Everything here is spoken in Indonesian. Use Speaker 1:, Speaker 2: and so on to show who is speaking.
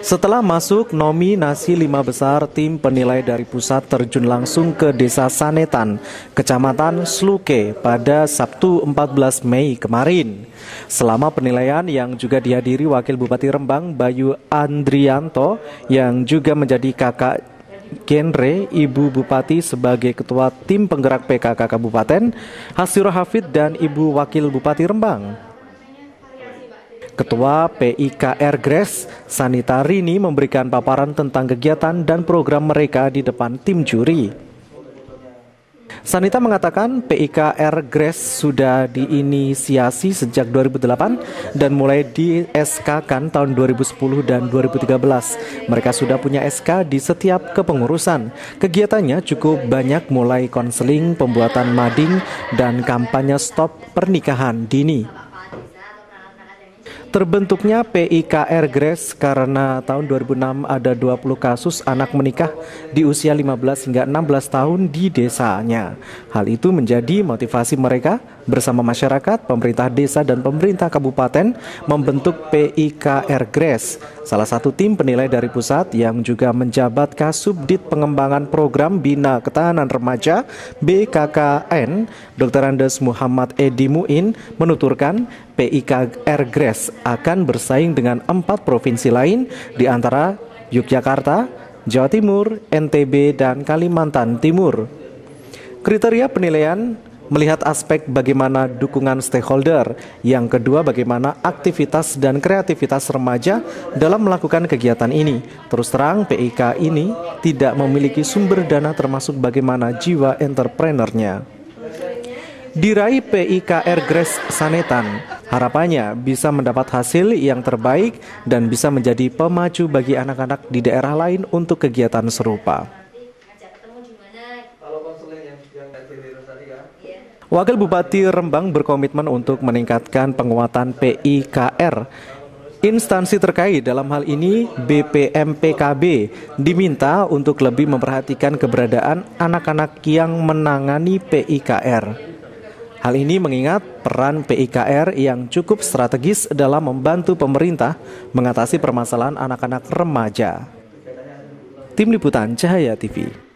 Speaker 1: Setelah masuk nominasi lima besar, tim penilai dari pusat terjun langsung ke Desa Sanetan, Kecamatan Sluke pada Sabtu 14 Mei kemarin. Selama penilaian yang juga dihadiri Wakil Bupati Rembang Bayu Andrianto yang juga menjadi kakak genre Ibu Bupati sebagai Ketua Tim Penggerak PKK Kabupaten, Hasiro Hafid dan Ibu Wakil Bupati Rembang. Ketua PIKR Gres, Sanitarini memberikan paparan tentang kegiatan dan program mereka di depan tim juri. Sanita mengatakan PIKR Gres sudah diinisiasi sejak 2008 dan mulai di SK kan tahun 2010 dan 2013. Mereka sudah punya SK di setiap kepengurusan. Kegiatannya cukup banyak mulai konseling, pembuatan mading, dan kampanye stop pernikahan dini. Terbentuknya PIKR Gres karena tahun 2006 ada 20 kasus anak menikah di usia 15 hingga 16 tahun di desanya. Hal itu menjadi motivasi mereka bersama masyarakat, pemerintah desa dan pemerintah kabupaten membentuk PIKR Gres, salah satu tim penilai dari pusat yang juga menjabat Kasubdit Pengembangan Program Bina Ketahanan Remaja BKKN, Dr. Andes Muhammad Edi Muin menuturkan PIKR Gres akan bersaing dengan empat provinsi lain di antara Yogyakarta, Jawa Timur, NTB, dan Kalimantan Timur. Kriteria penilaian melihat aspek bagaimana dukungan stakeholder, yang kedua bagaimana aktivitas dan kreativitas remaja dalam melakukan kegiatan ini. Terus terang PIK ini tidak memiliki sumber dana termasuk bagaimana jiwa entrepreneurnya. Diraih PIKR Gres Sanetan, Harapannya bisa mendapat hasil yang terbaik dan bisa menjadi pemacu bagi anak-anak di daerah lain untuk kegiatan serupa. Wakil Bupati Rembang berkomitmen untuk meningkatkan penguatan PIKR. Instansi terkait dalam hal ini BPMPKB diminta untuk lebih memperhatikan keberadaan anak-anak yang menangani PIKR. Hal ini mengingat peran PIKR yang cukup strategis dalam membantu pemerintah mengatasi permasalahan anak-anak remaja. Tim Liputan Cahaya TV